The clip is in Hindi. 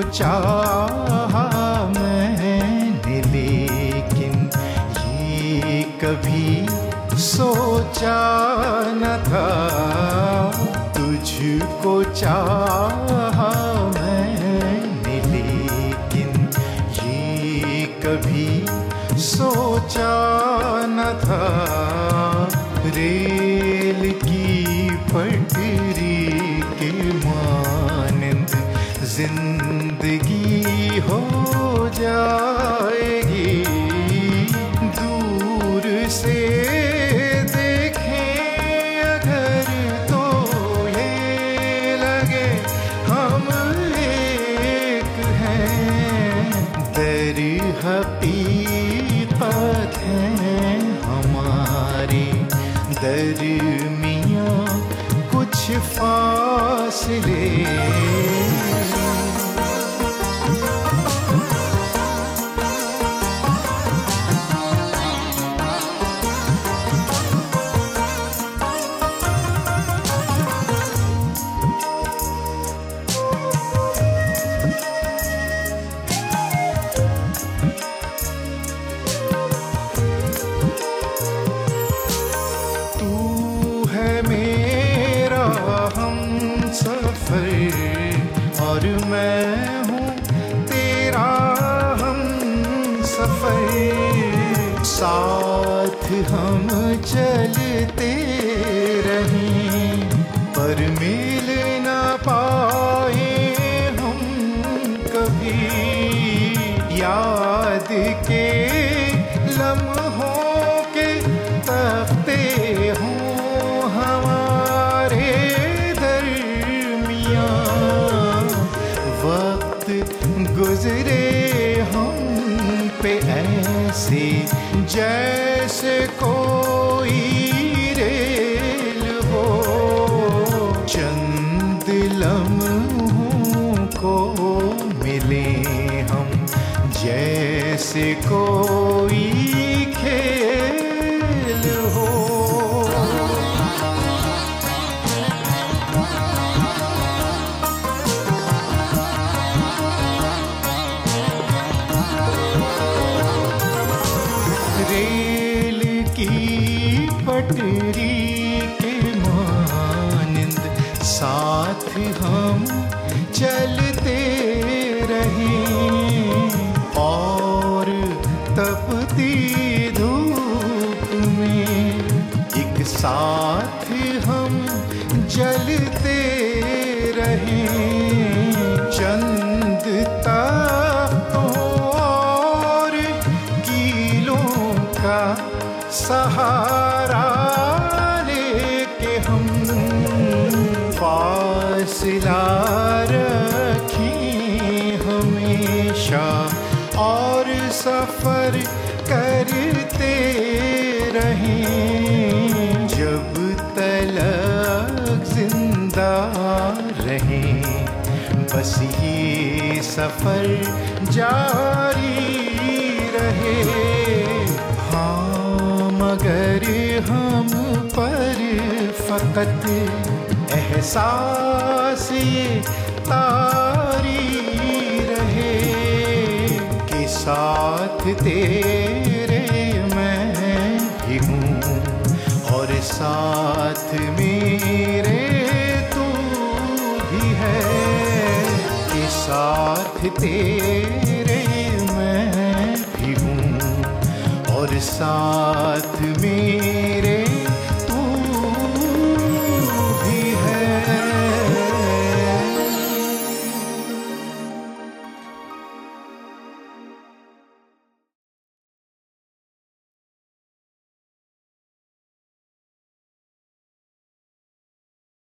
चाहा मैंने, लेकिन ये कभी सोचा न था। तुझको चाहा मैंने, लेकिन ये कभी सोचा न था। रेल ज़िंदगी हो जाएगी, दूर से देखें अगर तो ये लगे हम एक हैं। दर हकीकत हैं हमारे, दरमिया कुछ फासले। और मैं हूँ, तेरा हम सफ़र। साथ हम चलते रहें, पर मिल न पाए हम कभी। याद के लम्हों गुजरे हम पे ऐसे जैसे कोई रेल हो। चंद को मिले हम जैसे कोई पटरी के मानंद साथ हम चलते रहें। और तपती धूप में एक साथ हम जलते रहें। फासला रखें हमेशा और सफ़र करते रहें। जब तलक ज़िंदा रहें, बस ये सफ़र जारी रहे। हाँ मगर हम पर फकत एहसास ये तारी रहे कि साथ तेरे मैं भी हूँ और साथ मेरे तू भी है कि साथ तेरे मैं भी हूँ और साथ